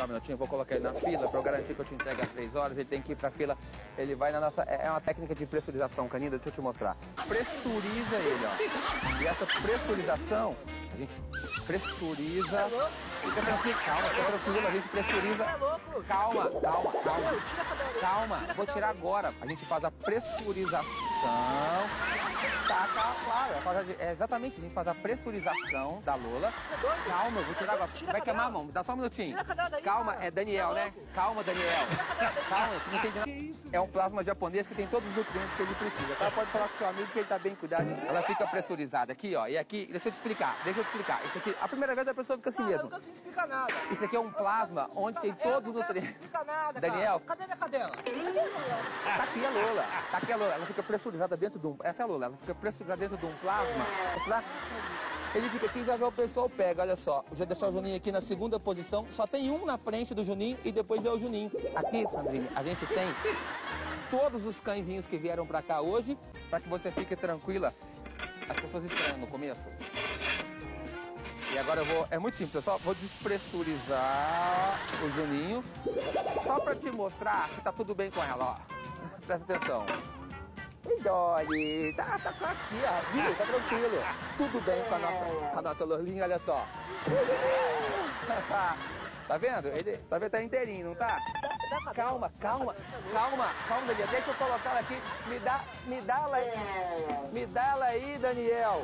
Só um minutinho, vou colocar ele na fila para eu garantir que eu te entregue às 3 horas. Ele tem que ir pra fila. Ele vai na nossa. É uma técnica de pressurização canina, deixa eu te mostrar. Pressuriza ele, ó. E essa pressurização, a gente pressuriza. Fica tranquilo, calma, fica tranquilo, a gente pressuriza. Calma, calma, calma. Calma, vou tirar agora. A gente faz a pressurização. Tá, tá, claro. É, a- é exatamente, a gente faz a pressurização da Lola. Calma, eu vou tirar agora. Vai queimar a mão, dá só um minutinho. Tira daí, Calma, é Daniel, Tá né? Calma, Daniel. Calma, você não entende nada. É um plasma japonês que tem todos os nutrientes que ele precisa. Tá? Pode falar com seu amigo que ele tá bem cuidado. Ela fica pressurizada aqui, ó. E aqui, deixa eu te explicar, deixa eu te explicar. Isso aqui, a primeira vez a pessoa fica assim eu mesmo. não quero que você explica nada. Isso aqui é um plasma onde tem todos os Eu não nutrientes. explica nada, Daniel. Cadê minha cadela? Tá aqui a Lola. Tá aqui a Lola. Ela fica pressurizada dentro de um. Essa é a Lola. Ela fica pressurizada dentro de um plasma. Ele fica aqui já já o pessoal pega, olha só. Já deixar o Juninho aqui na segunda posição. Só tem um na frente do Juninho e depois é o Juninho. Aqui, Sandrine, a gente tem todos os cãezinhos que vieram pra cá hoje, pra que você fique tranquila. As pessoas estranham no começo. E agora eu vou. É muito simples, eu só vou despressurizar o Juninho. Só pra te mostrar que tá tudo bem com ela, ó. Presta atenção. Dolly, tá, tá com aqui, ó. Viu? Tá tranquilo. Tudo bem com a nossa, com a nossa Lorlinha, olha só. tá vendo? Ele tá vendo? Tá inteirinho, não tá? Calma, calma, calma, calma, Daniel. Deixa eu colocar ela aqui. Me dá, me dá ela aí. Me dá ela aí, Daniel.